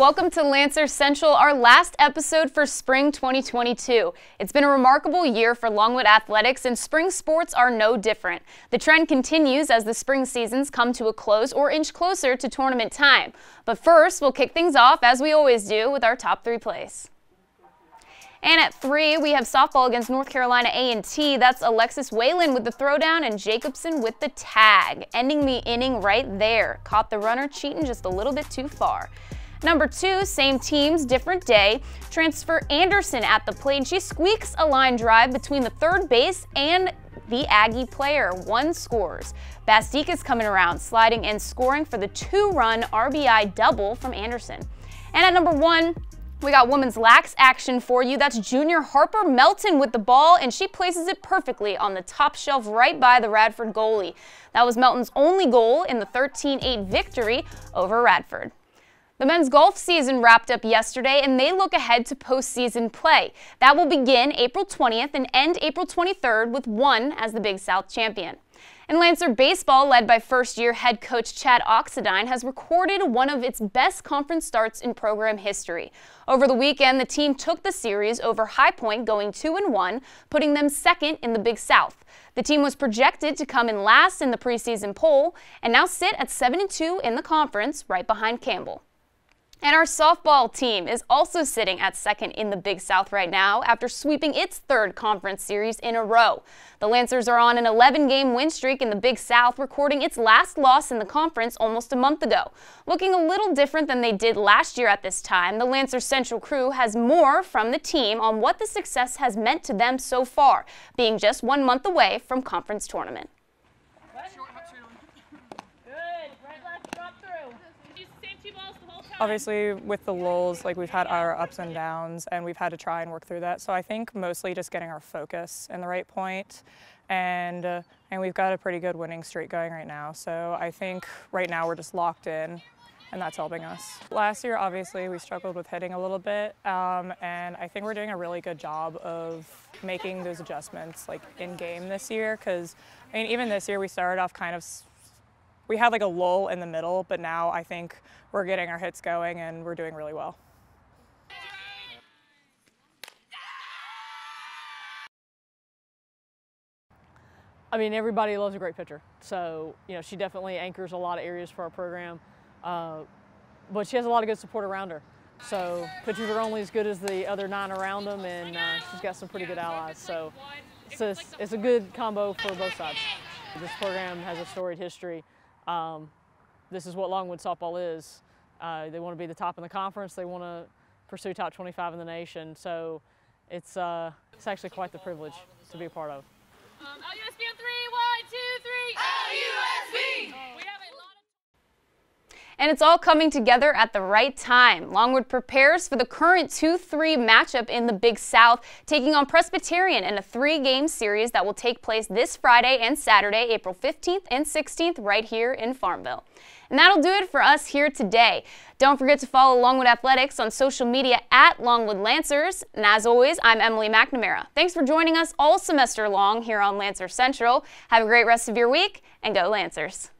Welcome to Lancer Central, our last episode for spring 2022. It's been a remarkable year for Longwood athletics, and spring sports are no different. The trend continues as the spring seasons come to a close or inch closer to tournament time. But first, we'll kick things off, as we always do, with our top three plays. And at three, we have softball against North Carolina A&T. That's Alexis Whalen with the throwdown and Jacobson with the tag, ending the inning right there. Caught the runner cheating just a little bit too far. Number two, same teams, different day. Transfer Anderson at the plate. She squeaks a line drive between the third base and the Aggie player. One scores. Bastique is coming around, sliding and scoring for the two-run RBI double from Anderson. And at number one, we got women's lax action for you. That's junior Harper Melton with the ball, and she places it perfectly on the top shelf right by the Radford goalie. That was Melton's only goal in the 13-8 victory over Radford. The men's golf season wrapped up yesterday and they look ahead to postseason play. That will begin April 20th and end April 23rd with one as the Big South champion. And Lancer baseball, led by first-year head coach Chad Oxendine, has recorded one of its best conference starts in program history. Over the weekend, the team took the series over High Point, going two and one, putting them second in the Big South. The team was projected to come in last in the preseason poll and now sit at 7-2 in the conference, right behind Campbell. And our softball team is also sitting at second in the Big South right now after sweeping its third conference series in a row. The Lancers are on an 11-game win streak in the Big South, recording its last loss in the conference almost a month ago. Looking a little different than they did last year at this time, the Lancers Central crew has more from the team on what the success has meant to them so far, being just one month away from conference tournament. Obviously with the lulls, like we've had our ups and downs and we've had to try and work through that. So I think mostly just getting our focus in the right point and uh, and we've got a pretty good winning streak going right now. So I think right now we're just locked in and that's helping us. Last year, obviously, we struggled with hitting a little bit, um, and I think we're doing a really good job of making those adjustments like in game this year. Because I mean, even this year, we started off kind of we had like a lull in the middle, but now I think we're getting our hits going and we're doing really well. I mean, everybody loves a great pitcher. So, you know, she definitely anchors a lot of areas for our program. Uh, but she has a lot of good support around her. So pitchers are only as good as the other nine around them, and uh, she's got some pretty good allies. So it's a, it's a good combo for both sides. This program has a storied history. Um, this is what Longwood softball is. Uh, they want to be the top in the conference. They want to pursue top 25 in the nation. So it's, uh, it's actually quite the privilege to be a part of. Um, LUSB on three, one, two, three. LUSB! And it's all coming together at the right time. Longwood prepares for the current 2-3 matchup in the Big South, taking on Presbyterian in a three-game series that will take place this Friday and Saturday, April 15th and 16th, right here in Farmville. And that'll do it for us here today. Don't forget to follow Longwood Athletics on social media at Longwood Lancers. And as always, I'm Emily McNamara. Thanks for joining us all semester long here on Lancer Central. Have a great rest of your week and go Lancers.